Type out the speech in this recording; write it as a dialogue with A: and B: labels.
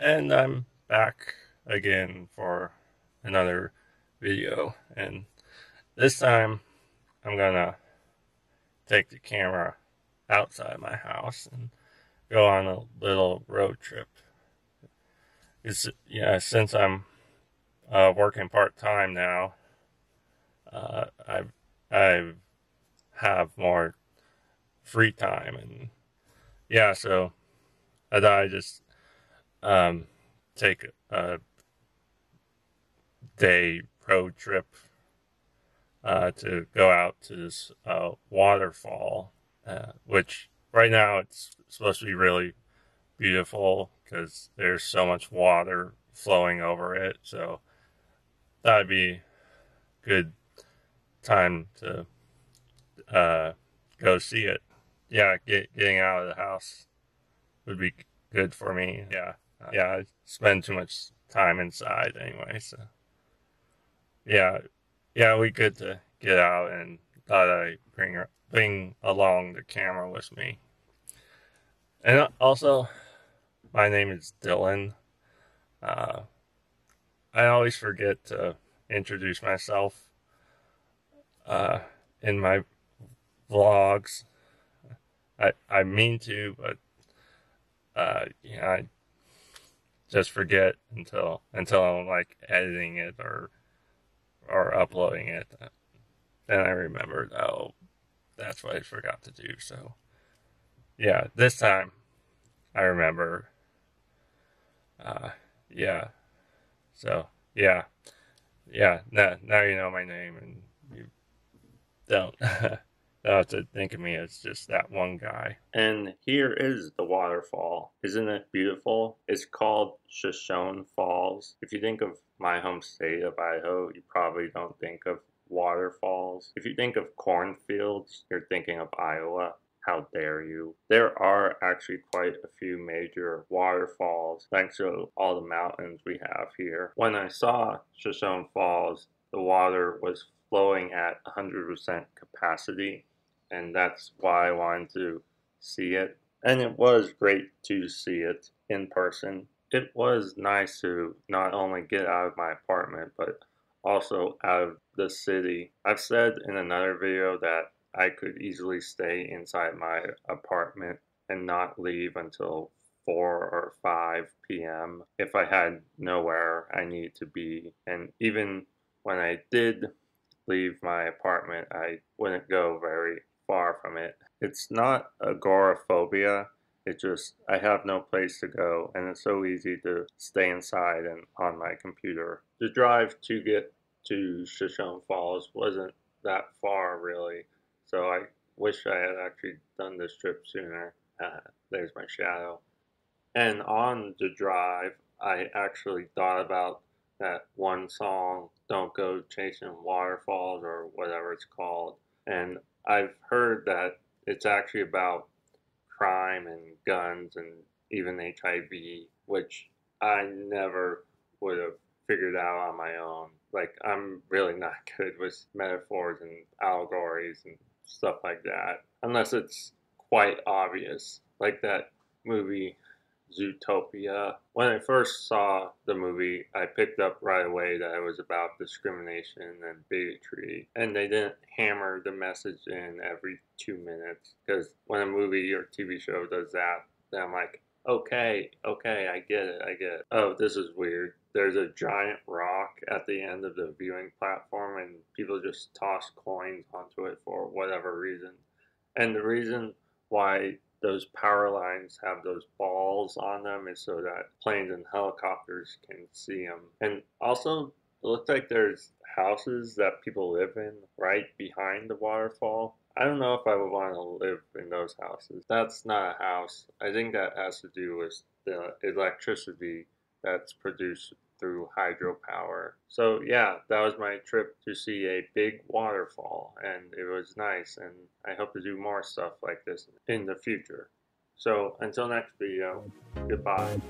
A: and I'm back again for another video. And this time I'm gonna take the camera outside my house and go on a little road trip. It's yeah since I'm uh, working part-time now uh, I I have more free time and yeah so I thought I'd just um, take a day road trip uh, to go out to this uh, waterfall, uh, which right now it's supposed to be really beautiful because there's so much water flowing over it. So that'd be good time to uh, go see it. Yeah, get, getting out of the house would be good for me. Yeah. Yeah, I spend too much time inside anyway. So, yeah, yeah, we good to get out and thought I'd bring bring along the camera with me. And also, my name is Dylan. Uh, I always forget to introduce myself uh, in my vlogs. I I mean to, but uh, yeah, I just forget until until I'm like editing it or or uploading it. Then I remembered, oh, that's what I forgot to do. So yeah, this time I remember. Uh, yeah. So yeah, yeah. Now now you know my name and you don't. uh, to think of me as just that one guy. And here is the waterfall. Isn't it beautiful? It's called Shoshone Falls. If you think of my home state of Idaho, you probably don't think of waterfalls. If you think of cornfields, you're thinking of Iowa. How dare you? There are actually quite a few major waterfalls thanks to all the mountains we have here. When I saw Shoshone Falls, the water was flowing at 100% capacity and that's why I wanted to see it. And it was great to see it in person. It was nice to not only get out of my apartment, but also out of the city. I've said in another video that I could easily stay inside my apartment and not leave until 4 or 5 p.m. if I had nowhere I needed to be. And even when I did leave my apartment, I wouldn't go very far from it. It's not agoraphobia. It just, I have no place to go, and it's so easy to stay inside and on my computer. The drive to get to Shoshone Falls wasn't that far, really, so I wish I had actually done this trip sooner. Uh, there's my shadow. And on the drive, I actually thought about that one song, Don't Go Chasing Waterfalls, or whatever it's called. And I've heard that it's actually about crime and guns and even HIV, which I never would have figured out on my own. Like, I'm really not good with metaphors and allegories and stuff like that, unless it's quite obvious. Like that movie Zootopia. When I first saw the movie, I picked up right away that it was about discrimination and bigotry, and they didn't hammer the message in every two minutes. Because when a movie or TV show does that, then I'm like, okay, okay, I get it, I get it. Oh, this is weird. There's a giant rock at the end of the viewing platform, and people just toss coins onto it for whatever reason. And the reason why those power lines have those balls on them is so that planes and helicopters can see them. And also, it looks like there's houses that people live in right behind the waterfall. I don't know if I would want to live in those houses. That's not a house. I think that has to do with the electricity that's produced through hydropower. So yeah, that was my trip to see a big waterfall and it was nice and I hope to do more stuff like this in the future. So until next video, goodbye.